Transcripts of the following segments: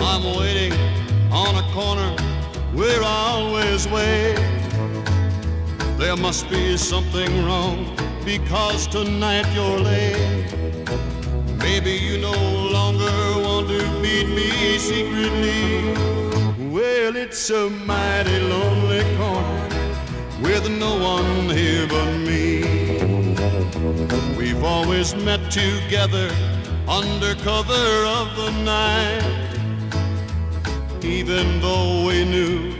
I'm waiting on a corner where I always wait. There must be something wrong because tonight you're late. Maybe you no longer want to meet me secretly. Well, it's a mighty lonely corner with no one here but me. We've always met together under cover of the night. Even though we knew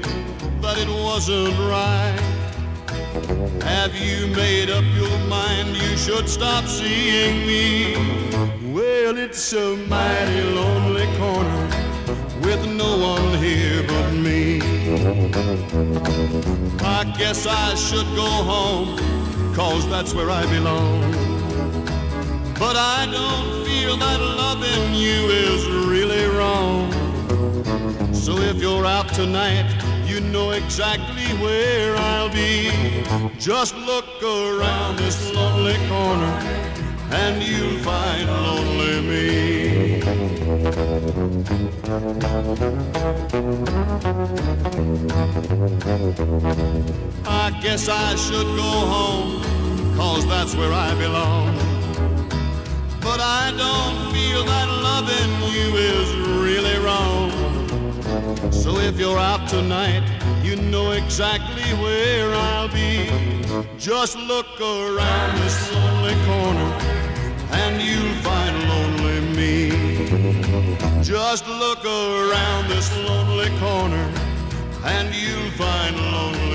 that it wasn't right. Have you made up your mind you should stop seeing me? Well, it's a mighty lonely corner with no one here but me. I guess I should go home, cause that's where I belong. But I don't feel that loving you is really wrong. So if you're out tonight, you know exactly where I'll be. Just look around this lonely corner and you'll find lonely me. I guess I should go home, cause that's where I belong. But I don't feel that loving you is really wrong. So if you're out tonight, you know exactly where I'll be. Just look around this lonely corner and you'll find lonely me. Just look around this lonely corner and you'll find lonely.